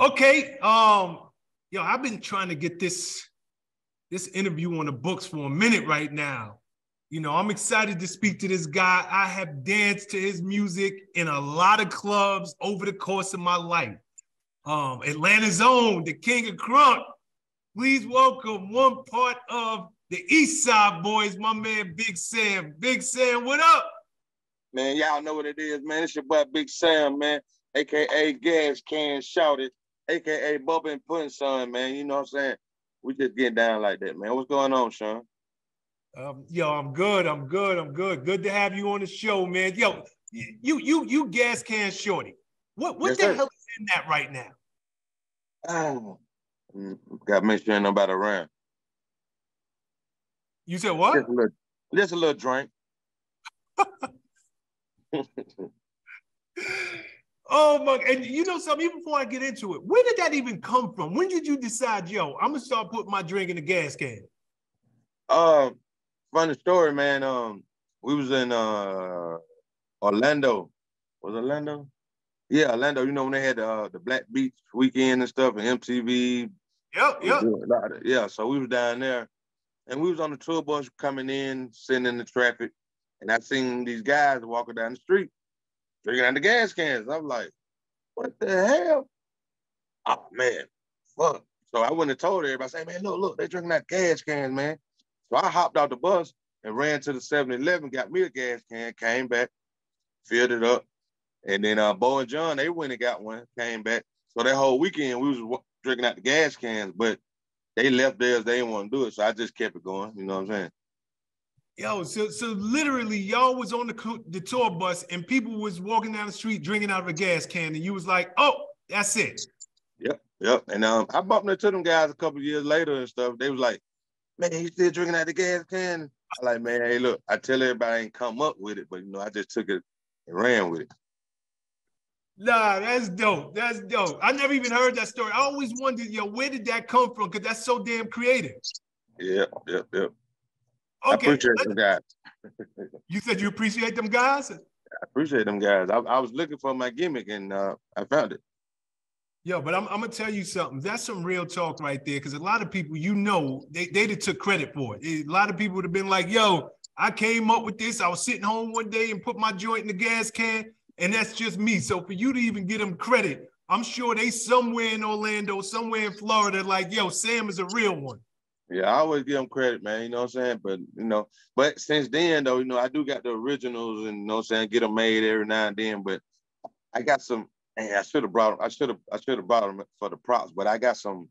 Okay. Um, yo, I've been trying to get this this interview on the books for a minute right now. You know, I'm excited to speak to this guy. I have danced to his music in a lot of clubs over the course of my life. Um, Atlanta's own, the King of Crunk. Please welcome one part of the East Side Boyz, my man Big Sam. Big Sam, what up? Man, y'all know what it is, man. It's your boy Big Sam, man, aka Gas Can Shorty, aka Bubba and Pudding Son, man. You know what I'm saying? We just get down like that, man. What's going on, Shawn? Um, yo, I'm good. I'm good. I'm good. Good to have you on the show, man. Yo, you you you gas can shorty. What what yes, the sir. hell is in that right now? Oh, got to make sure nobody around. You said what? Just a little, just a little drink. oh my! And you know something? Even before I get into it, where did that even come from? When did you decide, yo, I'm gonna start putting my drink in the gas can? Uh, funny story, man. Um, we was in uh Orlando. Was Orlando? Yeah, Orlando. You know when they had the uh, the Black Beach weekend and stuff and MTV. Yep, yep. Yeah, so we was down there, and we was on the tour bus coming in, sitting in the traffic, and I seen these guys walking down the street, drinking out the gas cans. I'm like, what the hell? Oh man, fuck. So I went and told everybody, say, man, look, look, they drinking out gas cans, man. So I hopped out the bus and ran to the 7-Eleven, got me a gas can, came back, filled it up. And then uh, Bo and John, they went and got one, came back. So that whole weekend, we was drinking out the gas cans, but they left theirs. They didn't want to do it. So I just kept it going. You know what I'm saying? Yo, so so literally, y'all was on the the tour bus and people was walking down the street drinking out of a gas can, and you was like, "Oh, that's it." Yep, yep. And um, I bumped into them guys a couple years later and stuff. They was like, man, you still drinking out the gas can? I like, man, hey, look, I tell everybody I ain't come up with it, but you know, I just took it and ran with it. Nah, that's dope. That's dope. I never even heard that story. I always wondered, yo, where did that come from? Because that's so damn creative. Yep, yep, yep. Okay. I appreciate them guys. you said you appreciate them guys? I appreciate them guys. I, I was looking for my gimmick and uh, I found it. Yo, but I'm, I'm, gonna tell you something. That's some real talk right there. Because a lot of people, you know, they they took credit for it. A lot of people would have been like, "Yo, I came up with this. I was sitting home one day and put my joint in the gas can, and that's just me." So for you to even get them credit, I'm sure they somewhere in Orlando, somewhere in Florida, like, "Yo, Sam is a real one." Yeah, I always give them credit, man. You know what I'm saying? But you know, but since then though, you know, I do got the originals and you know what I'm saying, get them made every now and then. But I got some Hey, I should have brought them. I should have. I should have brought them for the props, but I got some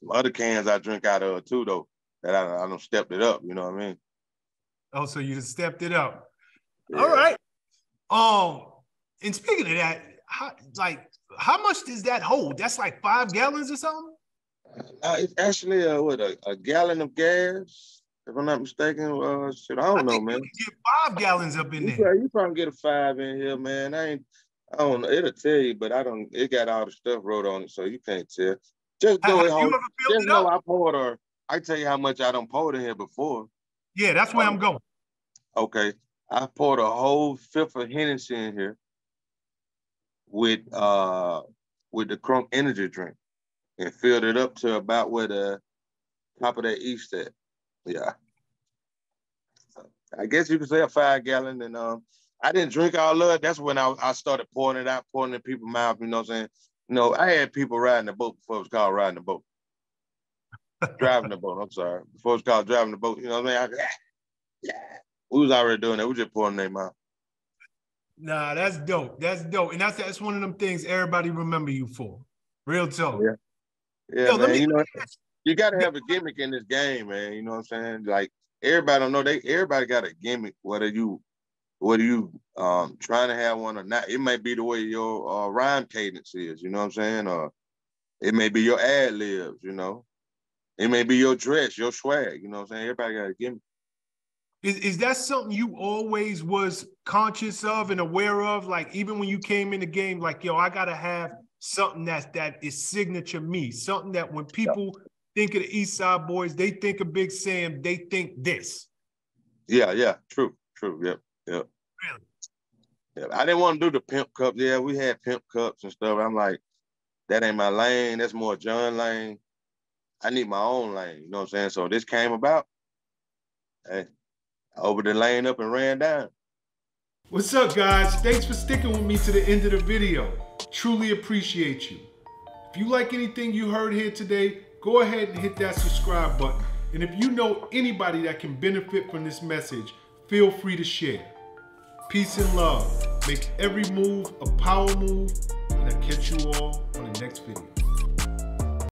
some other cans I drink out of too, though. That I, I don't stepped it up. You know what I mean? Oh, so you just stepped it up. Yeah. All right. Um, and speaking of that, how, like, how much does that hold? That's like five gallons or something. Uh, it's actually a, what a, a, gallon of gas, if I'm not mistaken. Uh, shit, I don't I know, man. get five gallons up in you there. Probably, you probably get a five in here, man. I ain't. I don't know. It'll tell you, but I don't. It got all the stuff wrote on it, so you can't tell. Just know it home. Just know I poured or I tell you how much I don't poured in here before. Yeah, that's where um, I'm going. Okay, I poured a whole fifth of Hennessy in here with uh with the Crunk Energy drink and filled it up to about where the top of that east at. Yeah. I guess you could say a five gallon and um I didn't drink all of it. That's when I, I started pouring it out, pouring it in people's mouth. You know what I'm saying? You know, I had people riding the boat before it was called riding the boat. driving the boat. I'm sorry. Before it was called driving the boat. You know what I mean? I, yeah, We was already doing that. We just pouring their mouth. Nah, that's dope. That's dope. And that's that's one of them things everybody remember you for. Real talk. Yeah. Yeah, Yo, man. Me, you know, you gotta have a gimmick in this game, man. You know what I'm saying? Like everybody don't know they everybody got a gimmick, whether you whether you um trying to have one or not, it may be the way your uh, rhyme cadence is, you know what I'm saying? Or it may be your ad libs, you know. It may be your dress, your swag, you know what I'm saying? Everybody got give me. Is, is that something you always was conscious of and aware of? Like even when you came in the game, like, yo, I gotta have something that's that is signature me, something that when people yeah. think of the East Side Boyz, they think of Big Sam, they think this. Yeah, yeah, true, true, yep. Yeah. Really? Yeah. I didn't want to do the pimp cup. Yeah, we had pimp cups and stuff. I'm like, that ain't my lane. That's more John lane. I need my own lane. You know what I'm saying? So this came about. Hey, I opened the lane up and ran down. What's up, guys? Thanks for sticking with me to the end of the video. Truly appreciate you. If you like anything you heard here today, go ahead and hit that subscribe button. And if you know anybody that can benefit from this message, feel free to share. Peace and love. Make every move a power move, and I'll catch you all on the next video.